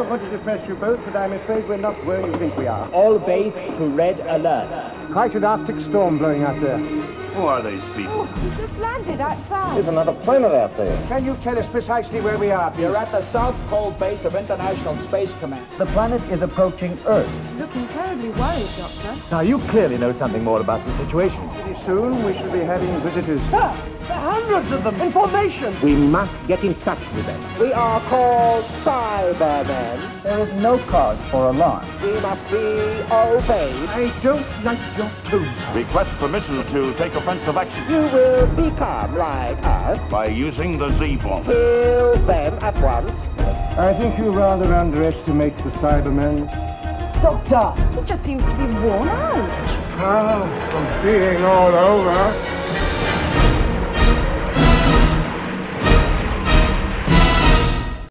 don't want to depress you both, but I'm afraid we're not where you think we are. All base to red alert. Quite an Arctic storm blowing out there. Who are these people? Oh, we just landed outside. There's another planet out there. Can you tell us precisely where we are, please? You're at the South Pole base of International Space Command. The planet is approaching Earth. Looking terribly worried, Doctor. Now, you clearly know something more about the situation. Pretty soon we shall be having visitors. Hundreds of them! Information! We must get in touch with them. We are called Cybermen. There is no cause for alarm. We must be obeyed. I don't like your tone. Request permission to take offensive action You will become like us. by using the Z-bomb. Kill them at once. I think you rather underestimate the Cybermen. Doctor, he just seems to be worn out. Ah, from being all over.